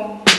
bom.